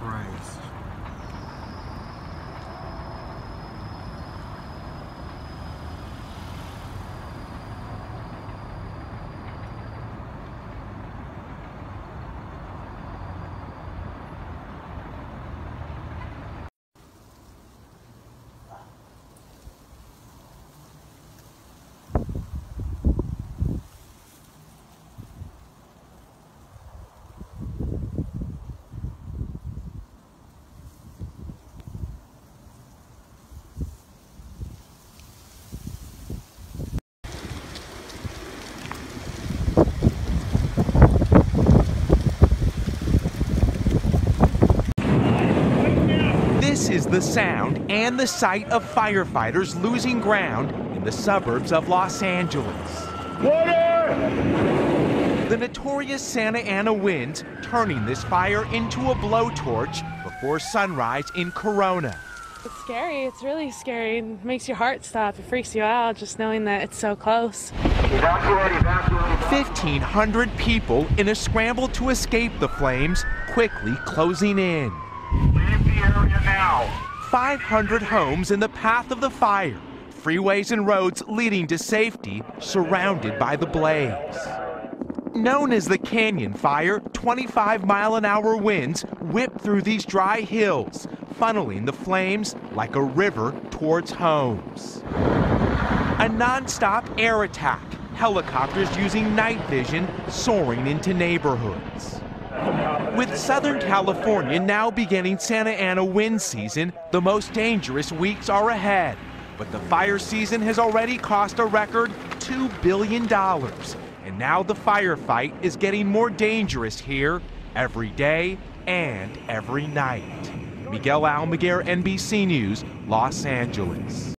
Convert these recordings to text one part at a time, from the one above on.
Jesus Christ. This is the sound and the sight of firefighters losing ground in the suburbs of Los Angeles. Water! The notorious Santa Ana winds turning this fire into a blowtorch before sunrise in Corona. It's scary. It's really scary. It makes your heart stop. It freaks you out just knowing that it's so close. 1,500 people in a scramble to escape the flames quickly closing in. Leave now. 500 homes in the path of the fire, freeways and roads leading to safety surrounded by the blaze. Known as the Canyon Fire, 25 mile an hour winds whip through these dry hills, funneling the flames like a river towards homes. A non-stop air attack, helicopters using night vision soaring into neighborhoods. With Southern California now beginning Santa Ana wind season, the most dangerous weeks are ahead. But the fire season has already cost a record $2 billion. And now the firefight is getting more dangerous here every day and every night. Miguel Almaguer, NBC News, Los Angeles.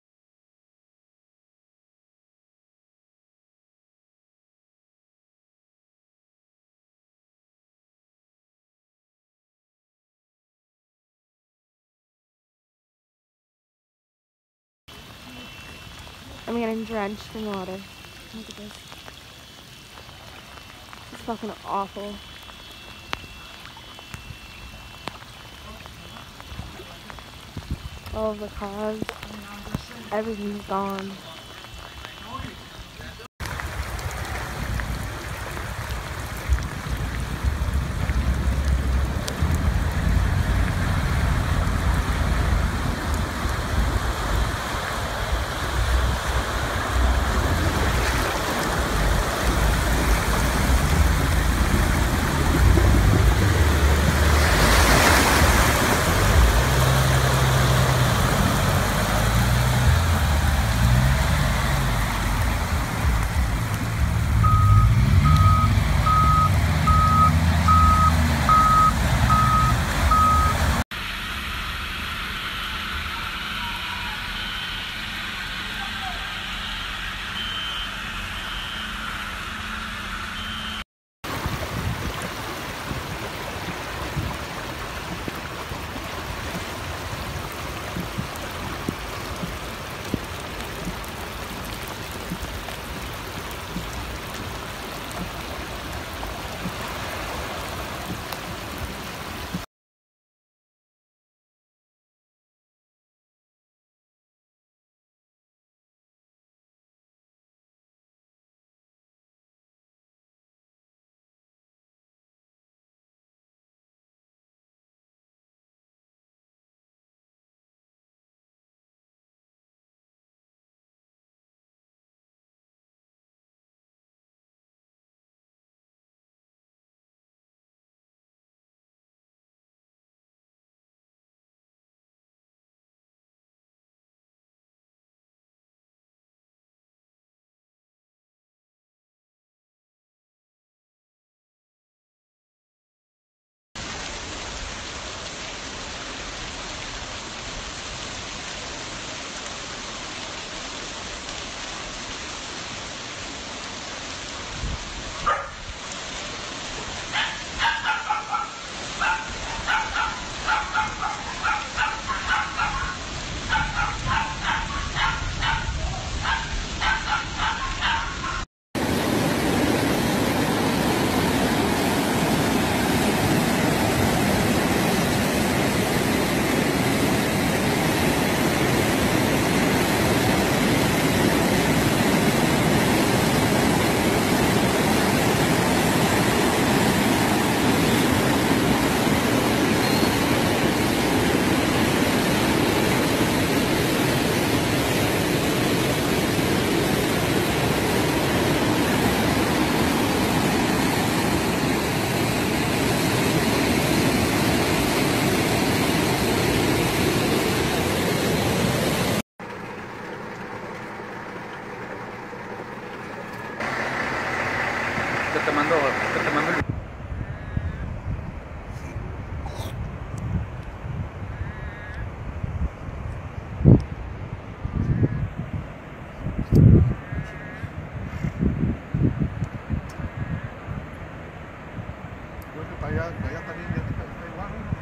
Drenched in water. Look at this. It's fucking awful. All of the cars, everything's gone.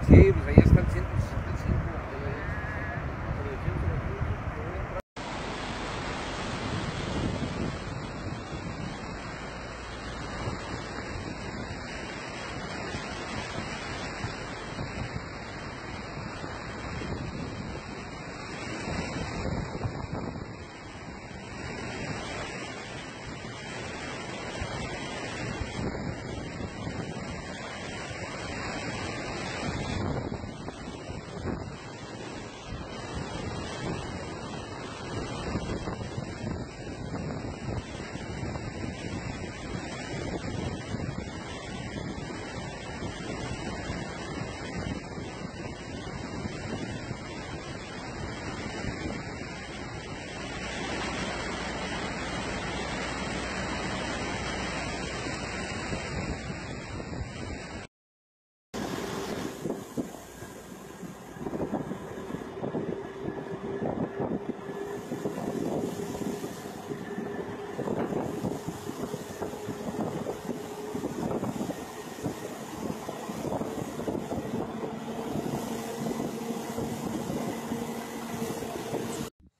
Sí, pues ahí está el 160.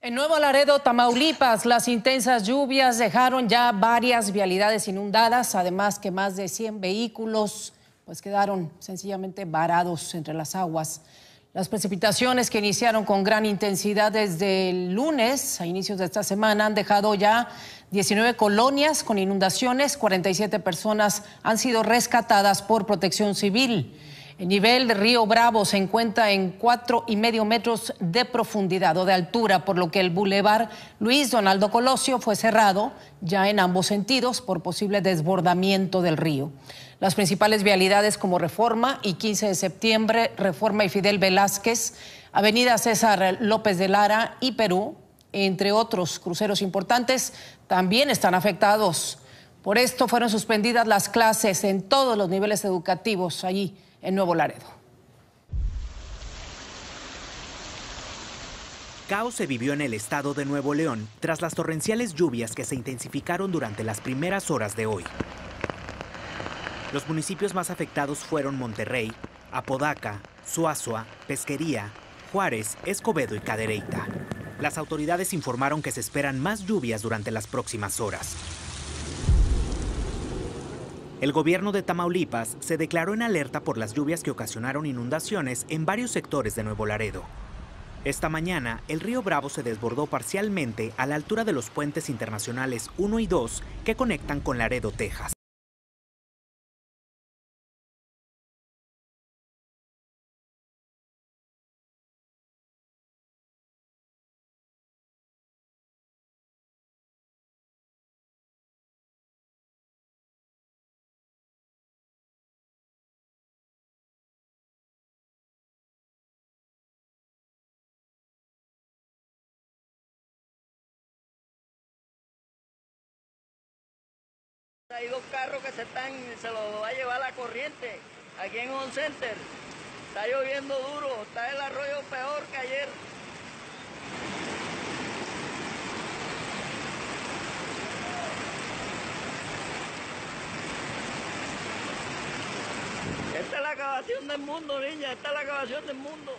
En Nuevo Laredo, Tamaulipas, las intensas lluvias dejaron ya varias vialidades inundadas, además que más de 100 vehículos pues quedaron sencillamente varados entre las aguas. Las precipitaciones que iniciaron con gran intensidad desde el lunes a inicios de esta semana han dejado ya 19 colonias con inundaciones, 47 personas han sido rescatadas por protección civil. El nivel del río Bravo se encuentra en cuatro y medio metros de profundidad o de altura, por lo que el bulevar Luis Donaldo Colosio fue cerrado ya en ambos sentidos por posible desbordamiento del río. Las principales vialidades como Reforma y 15 de septiembre, Reforma y Fidel Velázquez, Avenida César López de Lara y Perú, entre otros cruceros importantes, también están afectados. Por esto fueron suspendidas las clases en todos los niveles educativos allí en Nuevo Laredo. Caos se vivió en el estado de Nuevo León tras las torrenciales lluvias que se intensificaron durante las primeras horas de hoy. Los municipios más afectados fueron Monterrey, Apodaca, Suazua, Pesquería, Juárez, Escobedo y Cadereyta. Las autoridades informaron que se esperan más lluvias durante las próximas horas. El gobierno de Tamaulipas se declaró en alerta por las lluvias que ocasionaron inundaciones en varios sectores de Nuevo Laredo. Esta mañana, el río Bravo se desbordó parcialmente a la altura de los puentes internacionales 1 y 2 que conectan con Laredo, Texas. Hay dos carros que se están, se los va a llevar la corriente aquí en un center. Está lloviendo duro, está el arroyo peor que ayer. Esta es la acabación del mundo, niña, esta es la acabación del mundo.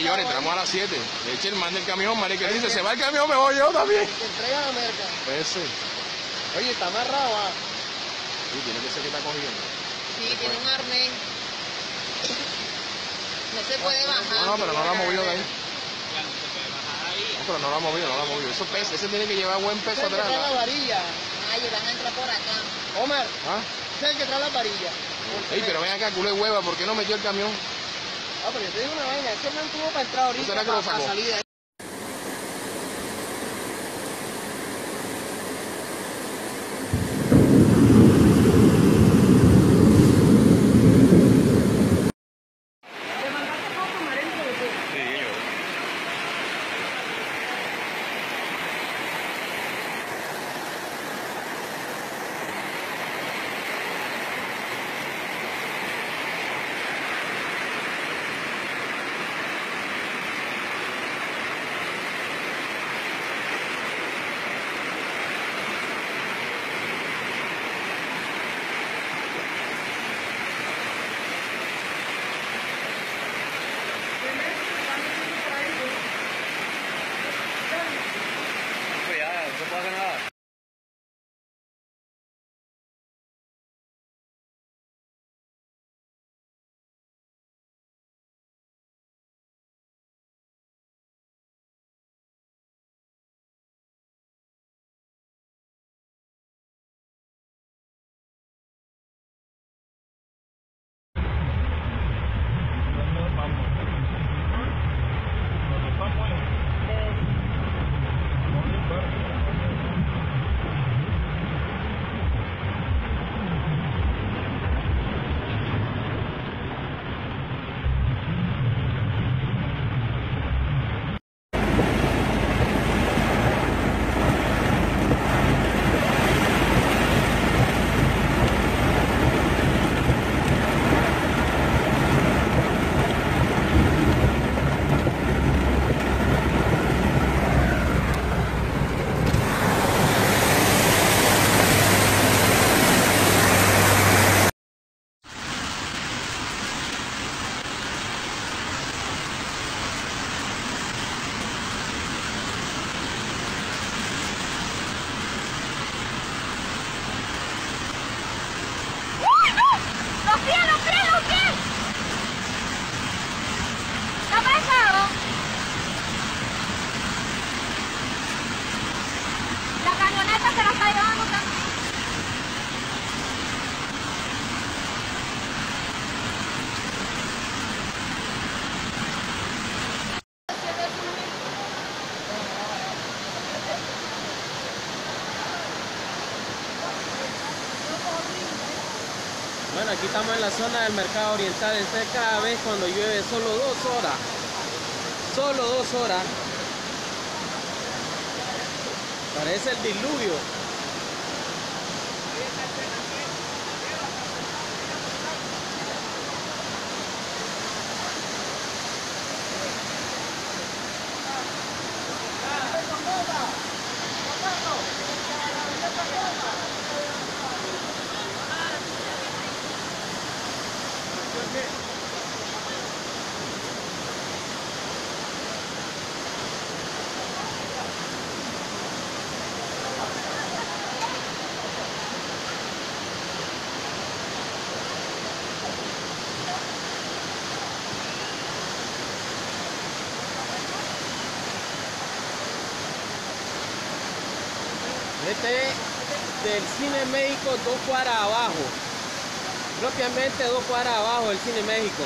6 horas, entramos a las 7. De hecho, el man del camión, marica, dice, se va el camión, me voy yo también. Te entrega la merca. Ese. Oye, está amarrado, ah. Sí, tiene que ser que está cogiendo. Sí, tiene un arnés. No se puede bajar. No, no, pero no lo ha movido de ahí. No, pero no lo ha movido, no lo ha movido. Eso pesa, ese tiene que llevar buen peso atrás. Trae la varilla. Ay, van a entrar por acá. Omar, ¿Ah? es que trae la varilla. Ey, pero ven acá, culo de hueva, ¿por qué no metió el camión? pero yo te digo una vaina, es que no estuvo para entrar ahorita, para, para salir de ahí. Estamos en la zona del mercado oriental. Este cada vez cuando llueve solo dos horas. Solo dos horas. Parece el diluvio. Este es del Cine México dos cuadras abajo. Propiamente dos cuadras abajo del Cine México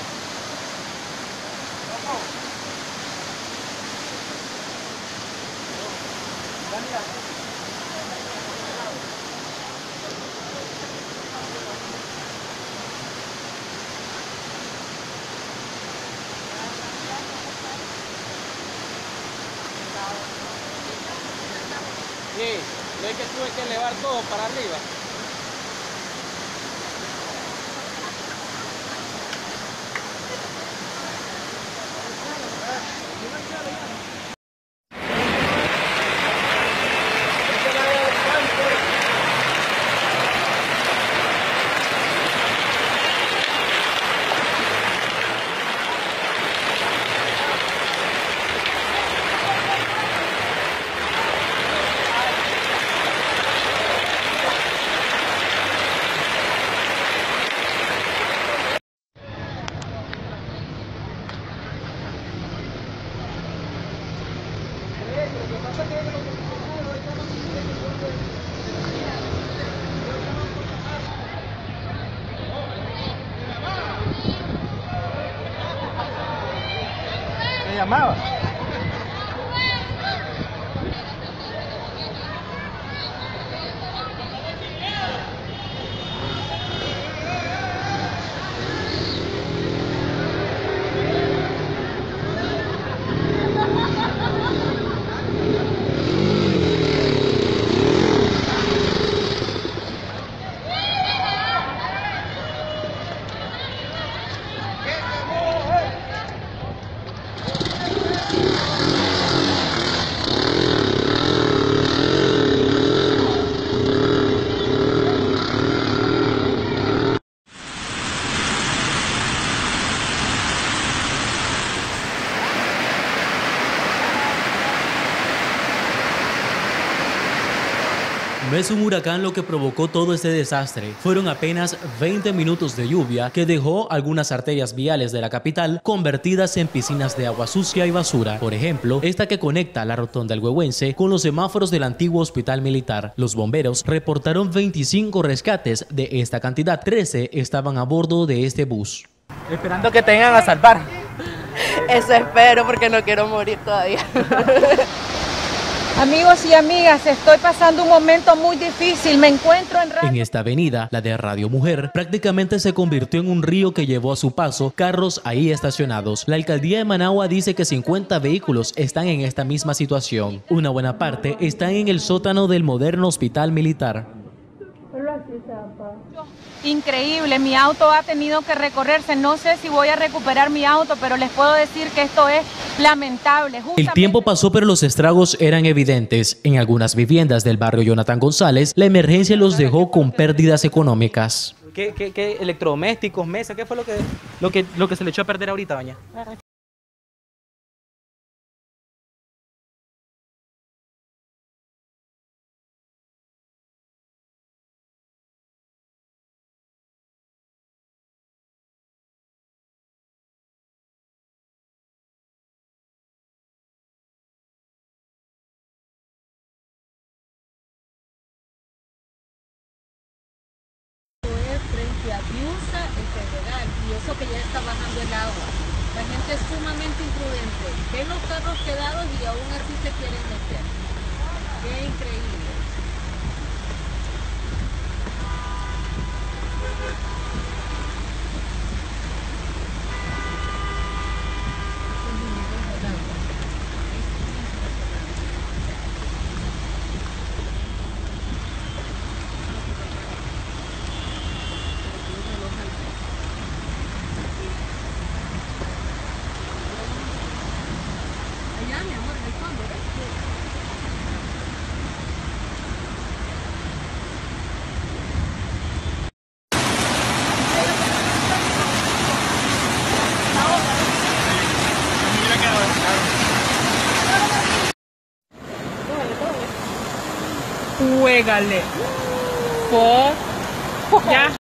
ve que tuve que elevar todo para arriba. No es un huracán lo que provocó todo este desastre. Fueron apenas 20 minutos de lluvia que dejó algunas arterias viales de la capital convertidas en piscinas de agua sucia y basura. Por ejemplo, esta que conecta la rotonda del Huehuense con los semáforos del antiguo hospital militar. Los bomberos reportaron 25 rescates. De esta cantidad, 13 estaban a bordo de este bus. Esperando que tengan a salvar. Eso espero porque no quiero morir todavía. Amigos y amigas, estoy pasando un momento muy difícil. Me encuentro en... En esta avenida, la de Radio Mujer, prácticamente se convirtió en un río que llevó a su paso carros ahí estacionados. La alcaldía de Managua dice que 50 vehículos están en esta misma situación. Una buena parte están en el sótano del moderno hospital militar. Increíble, mi auto ha tenido que recorrerse. No sé si voy a recuperar mi auto, pero les puedo decir que esto es lamentable. El tiempo pasó, pero los estragos eran evidentes. En algunas viviendas del barrio Jonathan González, la emergencia los dejó con pérdidas económicas. ¿Qué, qué, qué electrodomésticos, mesa? ¿Qué fue lo que, lo, que, lo que se le echó a perder ahorita, doña? Juégale. Por. Ya.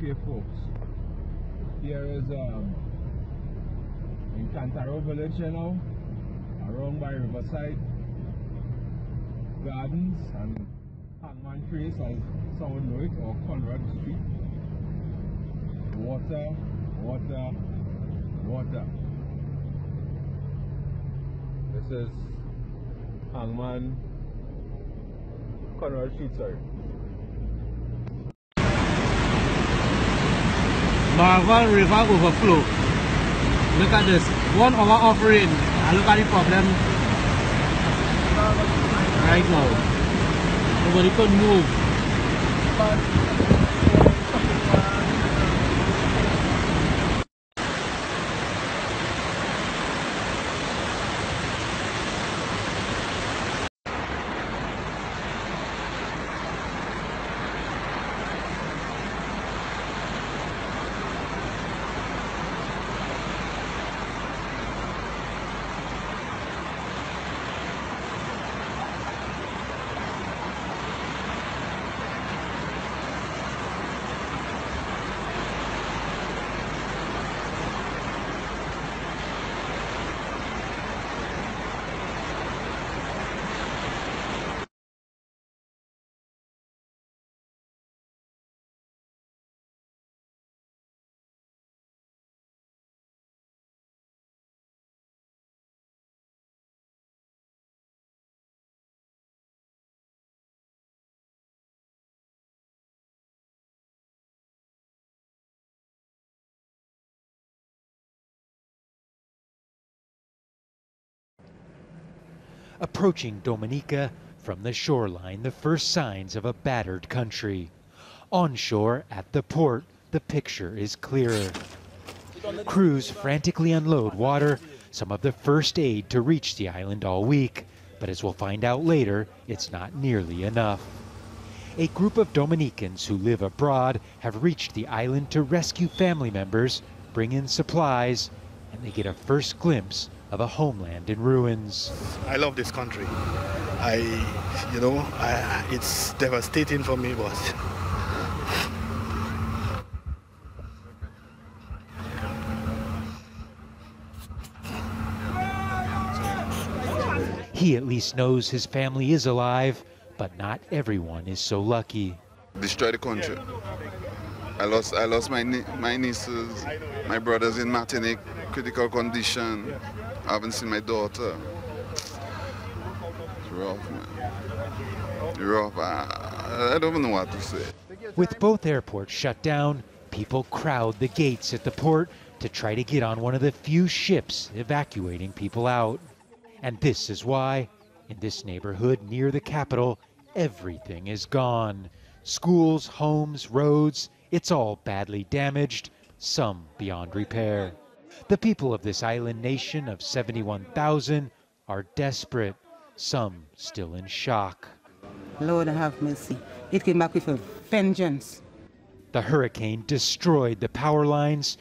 Okay, folks. Here is um, in Cantaro Village, you know, around by Riverside Gardens and Hangman Trace, as someone know it, or Conrad Street. Water, water, water. This is Hangman Conrad Street, sorry. Marvel River overflow. Look at this. One hour of rain. And look at the problem right now. Nobody could move. Approaching Dominica from the shoreline, the first signs of a battered country. Onshore at the port, the picture is clearer. Crews frantically unload water, some of the first aid to reach the island all week. But as we'll find out later, it's not nearly enough. A group of Dominicans who live abroad have reached the island to rescue family members, bring in supplies, and they get a first glimpse of a homeland in ruins. I love this country. I, you know, I, it's devastating for me, but He at least knows his family is alive, but not everyone is so lucky. Destroy the country. I lost, I lost my nie- my nieces, my brothers in Martinique, critical condition. I haven't seen my daughter. It's rough, man. Rough. I, I don't know what to say. With both airports shut down, people crowd the gates at the port to try to get on one of the few ships evacuating people out. And this is why, in this neighborhood near the capital, everything is gone. Schools, homes, roads, it's all badly damaged, some beyond repair. The people of this island nation of 71,000 are desperate, some still in shock. Lord have mercy. It came back with a vengeance. The hurricane destroyed the power lines.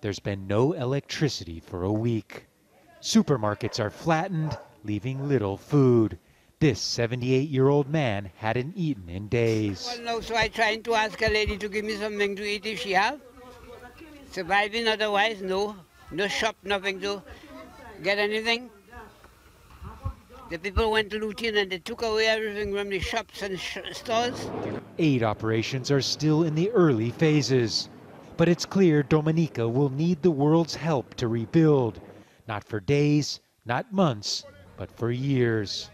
There's been no electricity for a week. Supermarkets are flattened, leaving little food. This 78 year old man hadn't eaten in days. Well, no, so I trying to ask a lady to give me something to eat if she have. Surviving otherwise, no. No shop, nothing to get anything. The people went looting and they took away everything from the shops and sh- stores. Aid operations are still in the early phases. But it's clear Dominica will need the world's help to rebuild. Not for days, not months, but for years.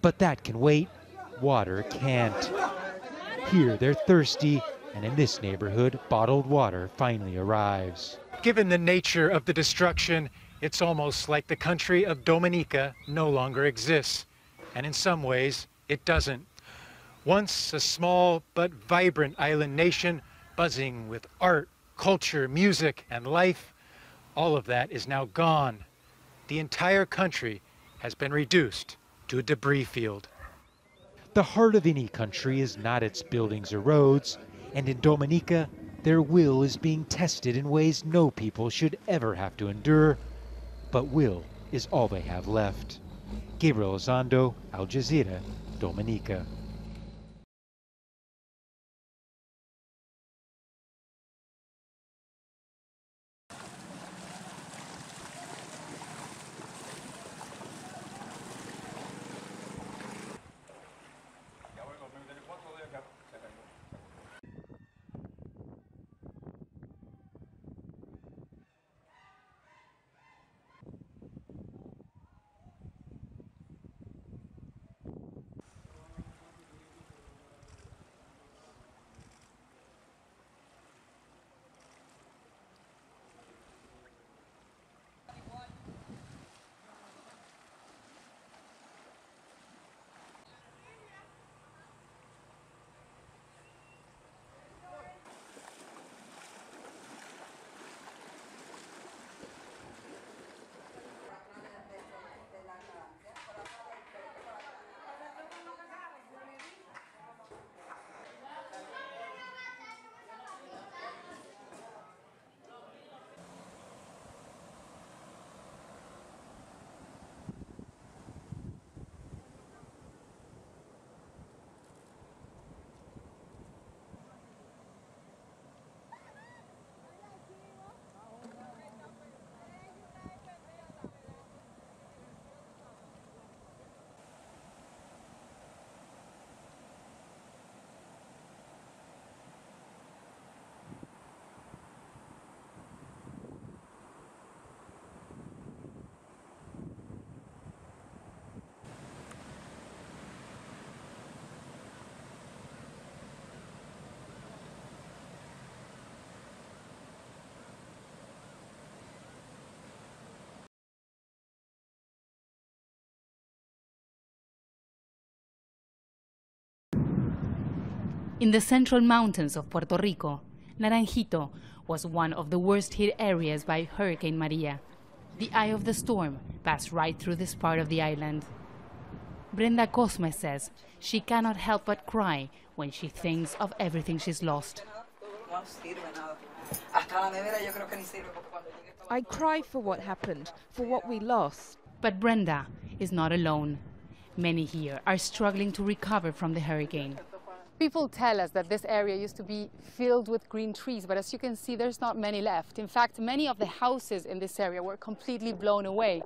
But that can wait. Water can't. Here they're thirsty, and in this neighborhood, bottled water finally arrives. Given the nature of the destruction, it's almost like the country of Dominica no longer exists. And in some ways, it doesn't. Once a small but vibrant island nation, buzzing with art, culture, music, and life, all of that is now gone. The entire country has been reduced to a debris field. The heart of any country is not its buildings or roads, and in Dominica, their will is being tested in ways no people should ever have to endure, but will is all they have left. Gabriel Elizondo, Al Jazeera, Dominica. In the central mountains of Puerto Rico, Naranjito was one of the worst hit areas by Hurricane Maria. The eye of the storm passed right through this part of the island. Brenda Cosme says she cannot help but cry when she thinks of everything she's lost. I cry for what happened, for what we lost. But Brenda is not alone. Many here are struggling to recover from the hurricane. People tell us that this area used to be filled with green trees, but as you can see, there's not many left. In fact, many of the houses in this area were completely blown away.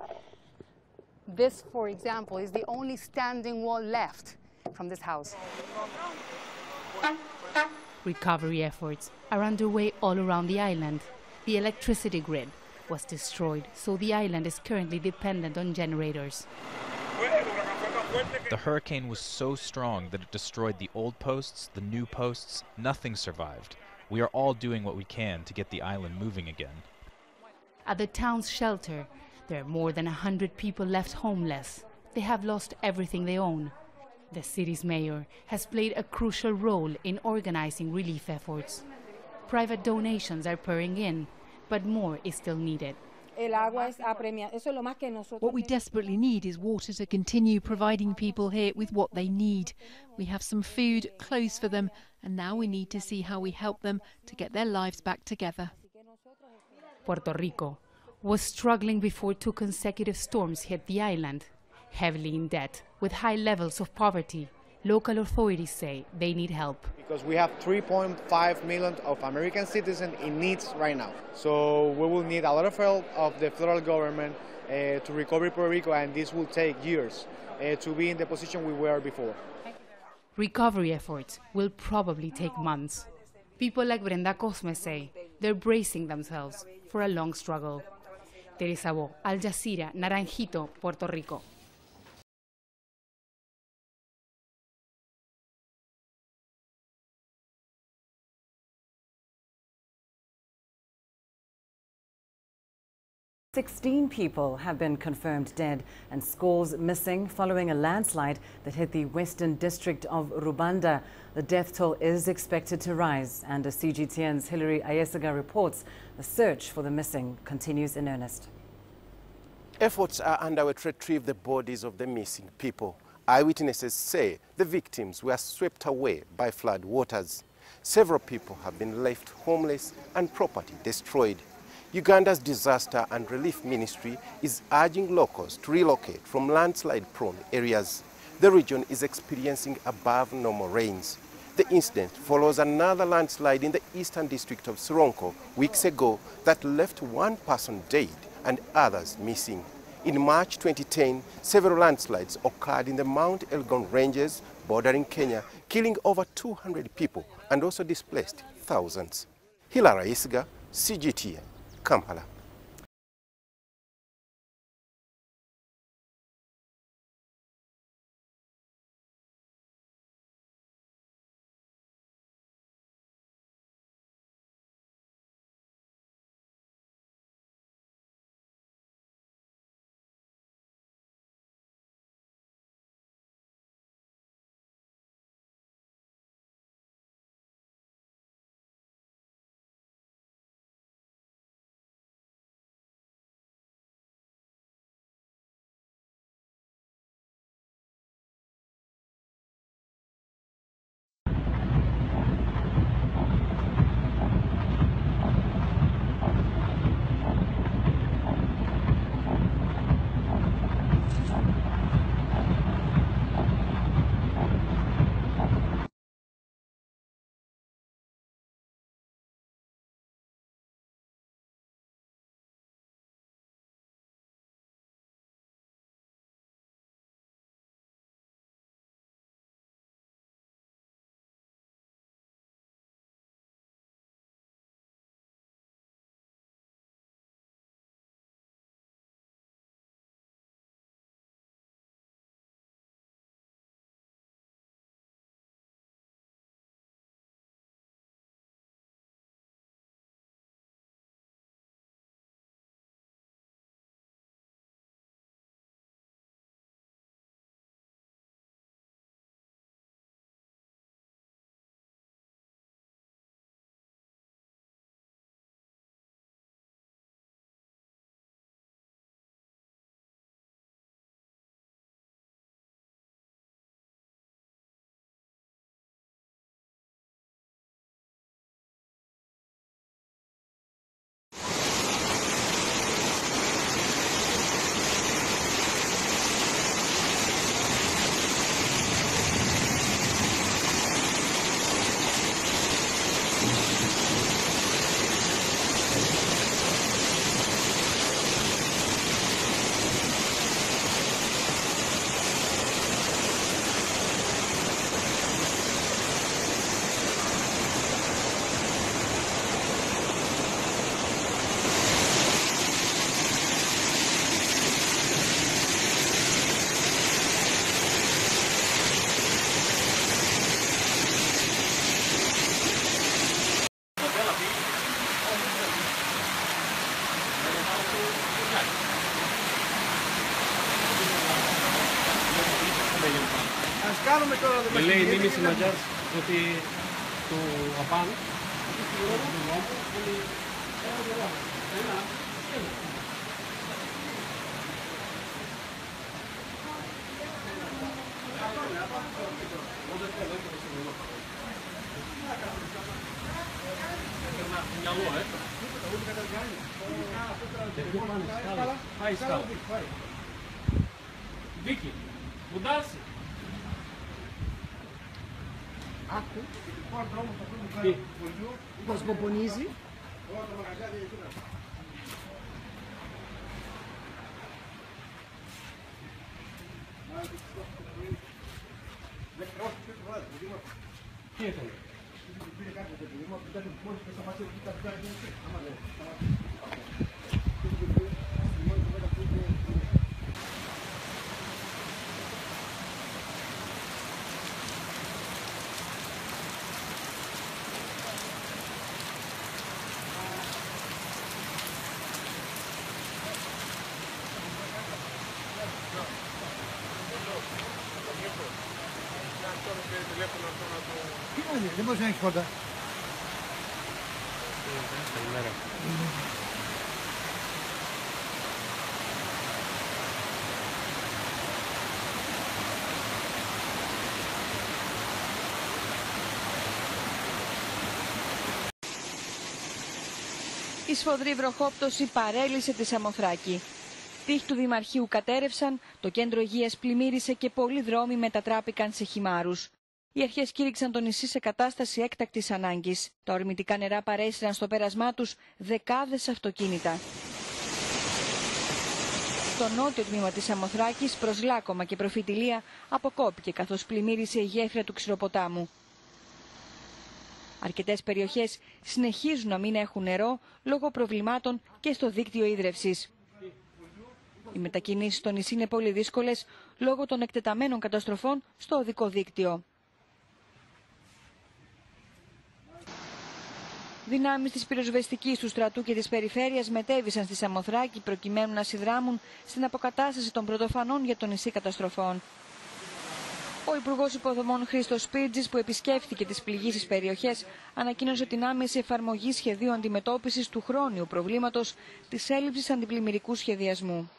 This, for example, is the only standing wall left from this house. Recovery efforts are underway all around the island. The electricity grid was destroyed, so the island is currently dependent on generators. The hurricane was so strong that it destroyed the old posts, the new posts, nothing survived. We are all doing what we can to get the island moving again. At the town's shelter, there are more than 100 people left homeless. They have lost everything they own. The city's mayor has played a crucial role in organizing relief efforts. Private donations are pouring in, but more is still needed. What we desperately need is water to continue providing people here with what they need. We have some food, clothes for them, and now we need to see how we help them to get their lives back together. Puerto Rico was struggling before two consecutive storms hit the island. Heavily in debt, with high levels of poverty, local authorities say they need help. Because we have 3.5 million of American citizens in needs right now. So we will need a lot of help of the federal government uh, to recover Puerto Rico, and this will take years uh, to be in the position we were before. Recovery efforts will probably take months. People like Brenda Cosme say they're bracing themselves for a long struggle. Teresa Bo, Al Jazeera, Naranjito, Puerto Rico. Sixteen people have been confirmed dead and scores missing following a landslide that hit the western district of Rubanda. The death toll is expected to rise, and as CGTN's Hilary Ayesega reports, the search for the missing continues in earnest. Efforts are underway to retrieve the bodies of the missing people. Eyewitnesses say the victims were swept away by flood waters. Several people have been left homeless and property destroyed. Uganda's Disaster and Relief Ministry is urging locals to relocate from landslide-prone areas. The region is experiencing above normal rains. The incident follows another landslide in the eastern district of Sironko weeks ago that left one person dead and others missing. In March 2010, several landslides occurred in the Mount Elgon ranges bordering Kenya, killing over 200 people and also displaced thousands. Hilary Ayesega, CGTN, Kampala. λέει η Μίμη Συμματιάς ότι του ΑΠΑΝ Βίκη, Μπουντάση. Acum, o componizi? Η σφοδρή βροχόπτωση παρέλυσε τη Σαμοθράκη. Τείχη του Δημαρχείου κατέρευσαν, το κέντρο υγείας πλημμύρισε και πολλοί δρόμοι μετατράπηκαν σε χυμάρους. Οι αρχές κήρυξαν το νησί σε κατάσταση έκτακτης ανάγκης. Τα ορμητικά νερά παρέσυραν στο πέρασμά τους δεκάδες αυτοκίνητα. Στο νότιο τμήμα της Σαμοθράκης, προς Λάκωμα και προφητηλία, αποκόπηκε καθώς πλημμύρισε η γέφυρα του Ξηροποτάμου. Αρκετές περιοχές συνεχίζουν να μην έχουν νερό λόγω προβλημάτων και στο δίκτυο ίδρευσης. Οι μετακινήσεις στο νησί είναι πολύ δύσκολες λόγω των εκτεταμένων καταστροφών στο οδικό δίκτυο. Δυνάμεις της πυροσβεστικής του στρατού και της περιφέρειας μετέβησαν στη Σαμοθράκη προκειμένου να συνδράμουν στην αποκατάσταση των πρωτοφανών για το νησί καταστροφών. Ο Υπουργός Υποδομών Χρήστος Σπίτζης, που επισκέφθηκε τις πληγήσεις περιοχές, ανακοίνωσε την άμεση εφαρμογή σχεδίου αντιμετώπισης του χρόνιου προβλήματος της έλλειψης αντιπλημμυρικού σχεδιασμού.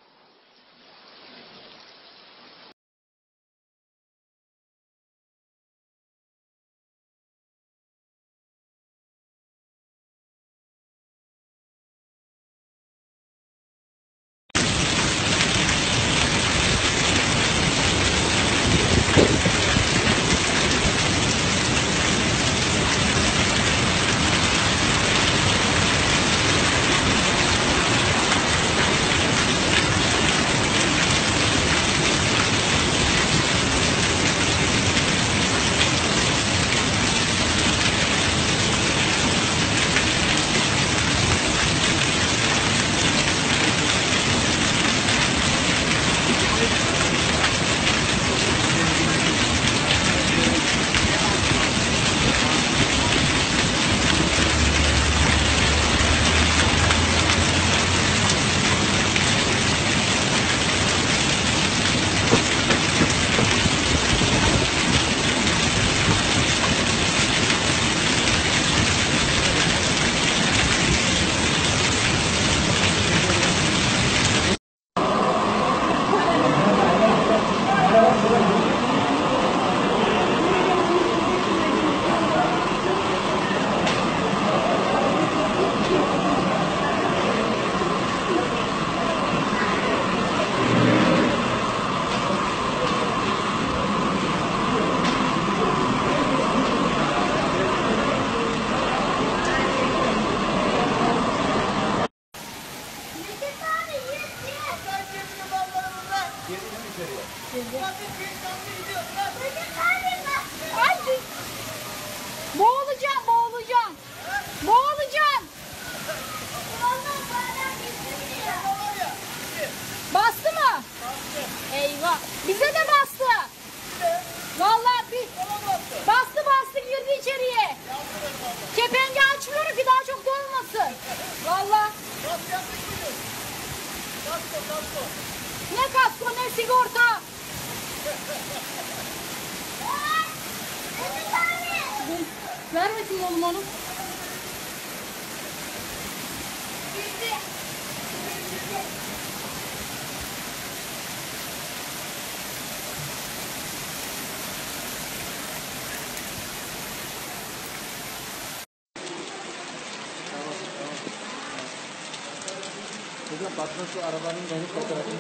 Ne kasko ne sigorta. Ver bakayım oğlum onu. Hocam bakma şu arabanın benim fotoğrafını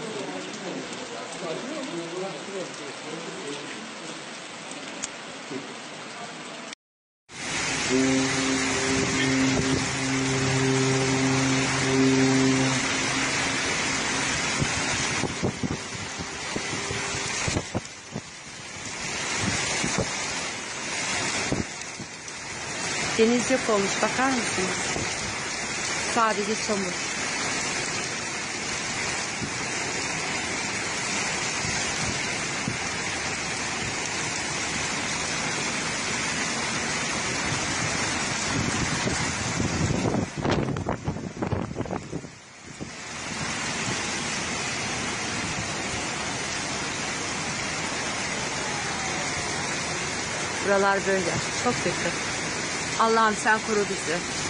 Deniz yok olmuş bakar mısınız? Sadece çamur. Buralar böyle. Çok kötü. Allah'ım sen koru bizi.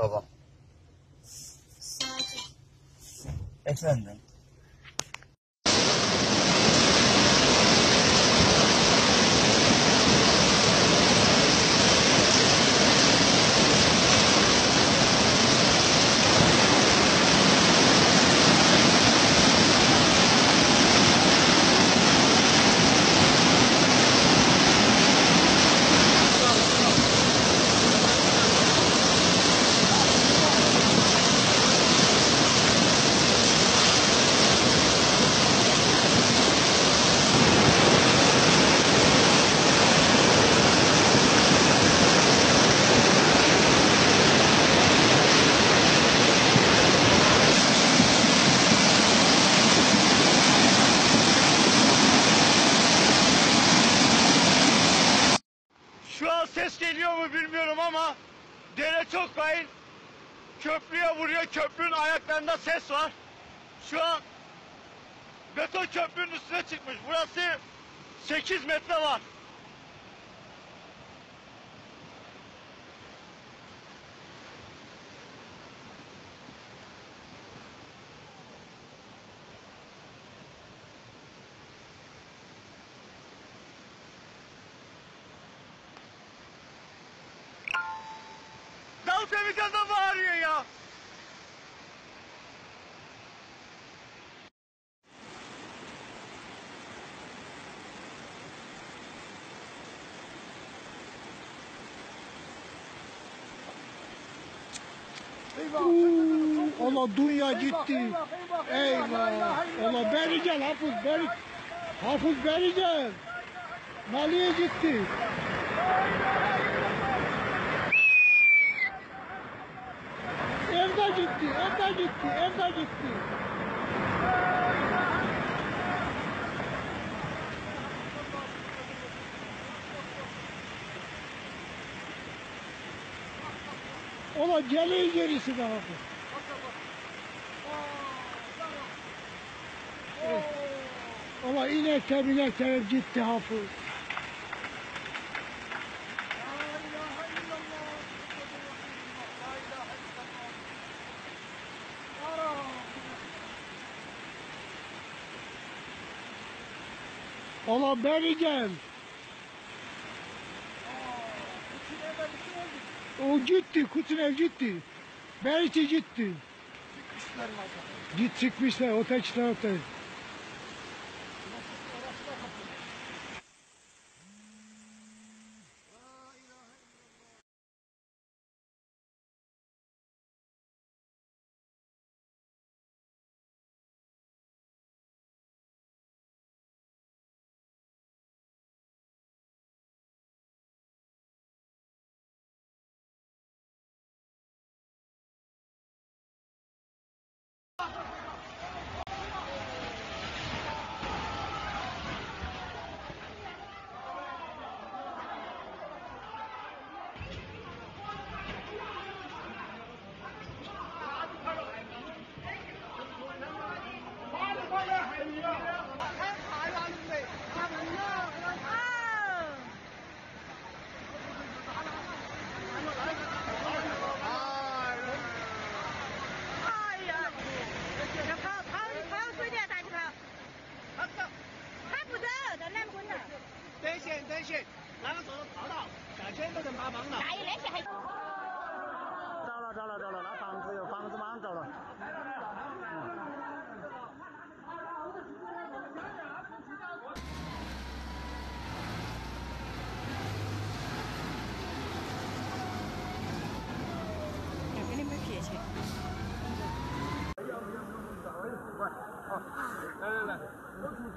babam. Efendim? Ses geliyor mu bilmiyorum ama dere çok kayın. Köprüye vuruyor. Köprünün ayaklarında ses var. Şu an beton köprünün üstüne çıkmış. Burası 8 metre var. Ola dünya gitti. Eyvah. Ola beri gel Hafız beri. Hafız beri gel. Maliye gitti. Evde gitti, evde gitti, evde gitti. Ola geliyor gerisi de Hafız. Ama inerken inerken gitti hafız. Ama ben idim. O gitti, kutuna gitti. Belki gitti. Git çıkmışlar, o taşlar, o.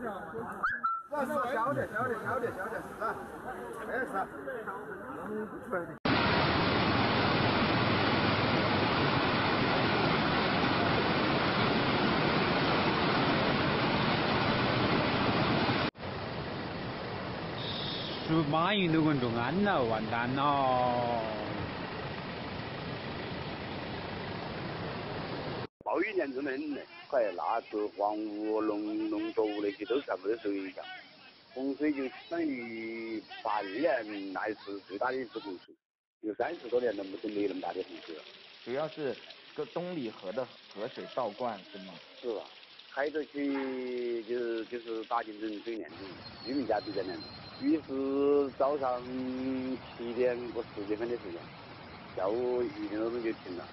小点小点小点小点，来，没事。出来的。马云都问中安了，完蛋了！严重得很呢，快那是黄屋、龙龙卓屋那些都差不多受影响。洪水就相当于八二年那一次最大的一次洪水，有三十多年都没都没有那么大的洪水了。主要是个东里河的河水倒灌是吗？是吧？开着去就是就是打进人水严重，居民家都在那里。于是早上七点过十几分的时间，下午一点多钟就停了。